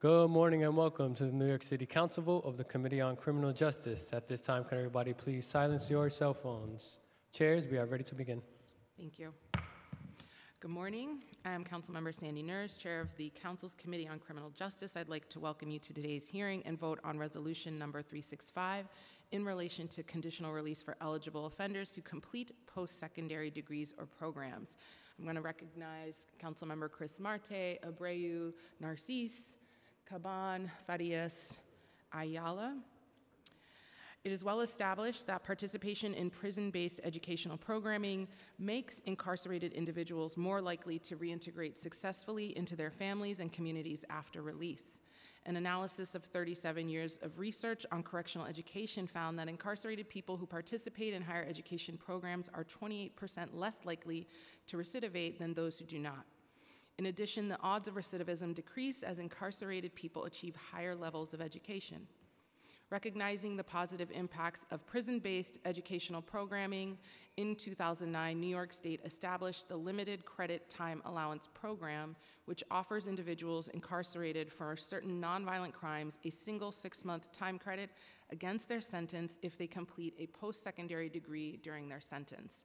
Good morning and welcome to the New York City Council vote of the Committee on Criminal Justice. At this time, can everybody please silence your cell phones? Chairs, we are ready to begin. Thank you. Good morning. I'm Councilmember Sandy Nurse, Chair of the Council's Committee on Criminal Justice. I'd like to welcome you to today's hearing and vote on Resolution Number 365 in relation to conditional release for eligible offenders who complete post-secondary degrees or programs. I'm going to recognize Councilmember Chris Marte, Abreu, Narcisse, Caban, Farias, Ayala. It is well established that participation in prison based educational programming makes incarcerated individuals more likely to reintegrate successfully into their families and communities after release. An analysis of 37 years of research on correctional education found that incarcerated people who participate in higher education programs are 28% less likely to recidivate than those who do not. In addition, the odds of recidivism decrease as incarcerated people achieve higher levels of education. Recognizing the positive impacts of prison based educational programming, in 2009, New York State established the Limited Credit Time Allowance Program, which offers individuals incarcerated for certain nonviolent crimes a single six month time credit against their sentence if they complete a post secondary degree during their sentence.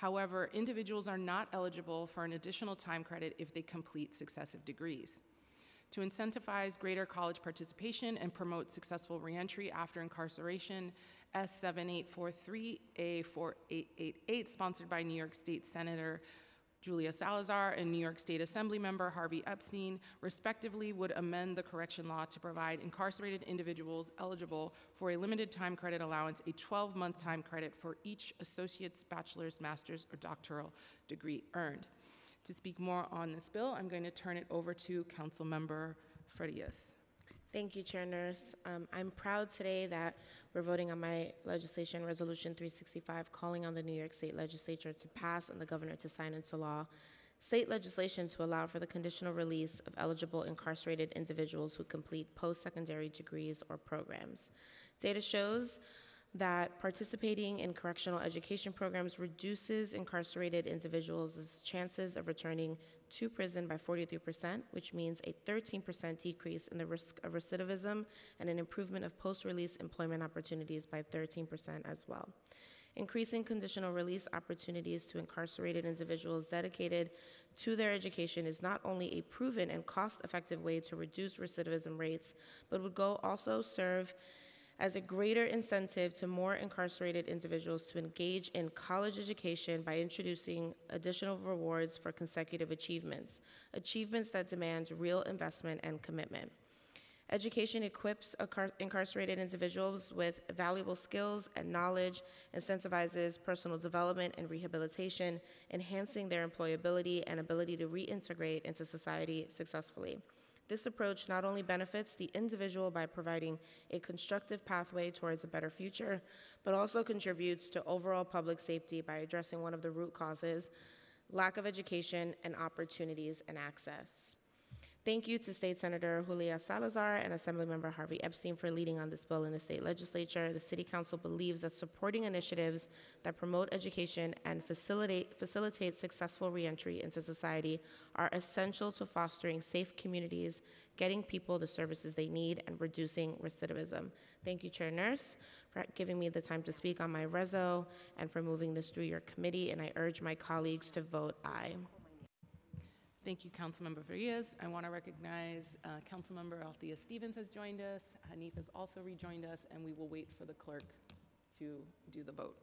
However, individuals are not eligible for an additional time credit if they complete successive degrees. To incentivize greater college participation and promote successful reentry after incarceration, S7843A4888, sponsored by New York State Senator Julia Salazar and New York State Assembly member Harvey Epstein, respectively, would amend the correction law to provide incarcerated individuals eligible for a limited time credit allowance a 12 month time credit for each associate's, bachelor's, master's, or doctoral degree earned. To speak more on this bill, I'm going to turn it over to Councilmember Farias. Thank you, Chair Nurse. Um, I'm proud today that we're voting on my legislation, Resolution 365, calling on the New York State Legislature to pass and the governor to sign into law state legislation to allow for the conditional release of eligible incarcerated individuals who complete post secondary degrees or programs. Data shows that participating in correctional education programs reduces incarcerated individuals' chances of returning to prison by 43%, which means a 13% decrease in the risk of recidivism and an improvement of post release employment opportunities by 13% as well. Increasing conditional release opportunities to incarcerated individuals dedicated to their education is not only a proven and cost effective way to reduce recidivism rates, but would go also serve as a greater incentive to more incarcerated individuals to engage in college education by introducing additional rewards for consecutive achievements, achievements that demand real investment and commitment. Education equips incarcerated individuals with valuable skills and knowledge, incentivizes personal development and rehabilitation, enhancing their employability and ability to reintegrate into society successfully. This approach not only benefits the individual by providing a constructive pathway towards a better future, but also contributes to overall public safety by addressing one of the root causes lack of education and opportunities and access. Thank you to State Senator Julia Salazar and Assemblymember Harvey Epstein for leading on this bill in the state legislature. The City Council believes that supporting initiatives that promote education and facilitate, facilitate successful reentry into society are essential to fostering safe communities, getting people the services they need, and reducing recidivism. Thank you, Chair Nurse, for giving me the time to speak on my reso and for moving this through your committee, and I urge my colleagues to vote aye. Thank you, Councilmember Farias. I want to recognize uh, Councilmember Althea Stevens has joined us. Hanif has also rejoined us, and we will wait for the clerk to do the vote.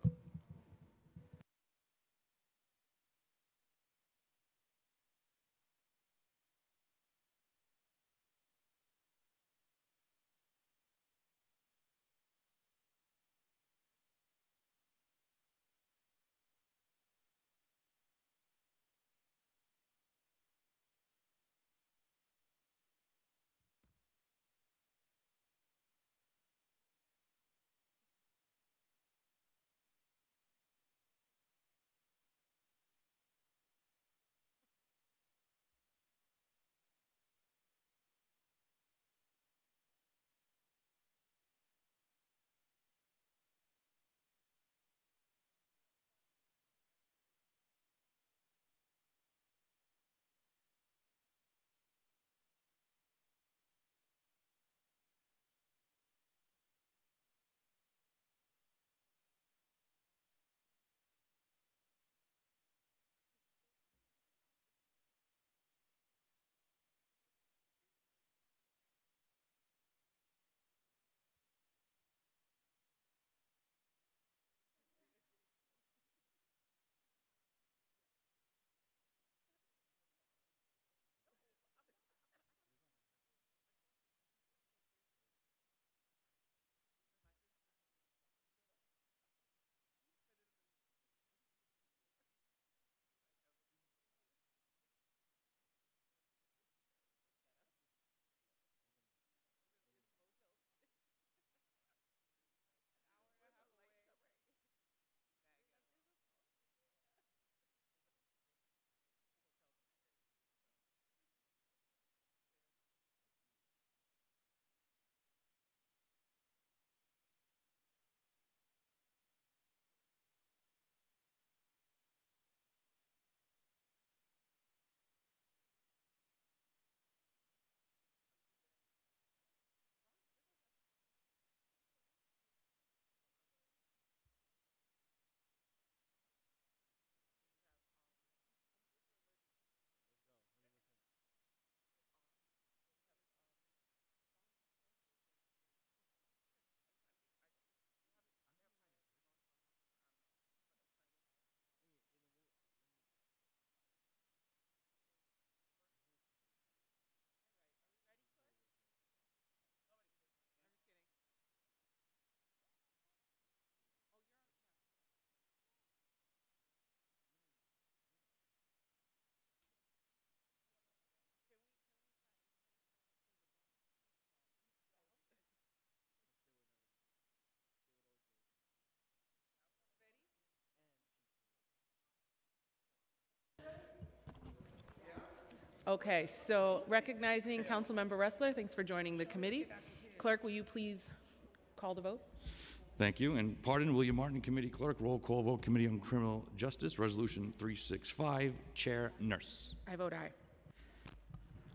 Okay, so recognizing Councilmember Restler, thanks for joining the committee. Clerk, will you please call the vote? Thank you. And pardon, William Martin, Committee Clerk. Roll call vote, Committee on Criminal Justice, Resolution 365, Chair Nurse. I vote aye.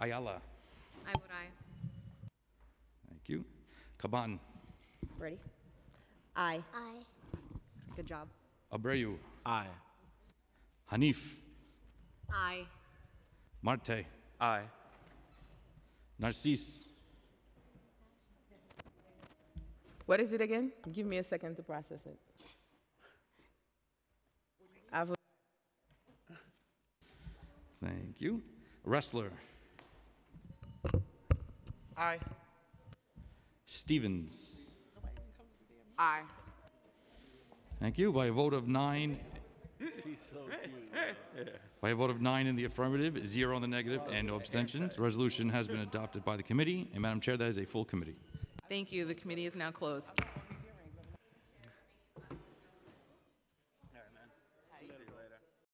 Ayala. I vote aye. Thank you. Caban. Ready? Aye. Aye. Good job. Abreu. Aye. Hanif. Aye. Marte. Aye. Narcisse. What is it again? Give me a second to process it. I vote Thank you. Restler. Aye. Stevens. aye. Thank you. By a vote of nine. By a vote of nine in the affirmative, zero on the negative, and no abstentions, resolution has been adopted by the committee. And Madam Chair, that is a full committee. Thank you. The committee is now closed.